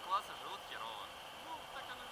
класса живут херово. Ну, так оно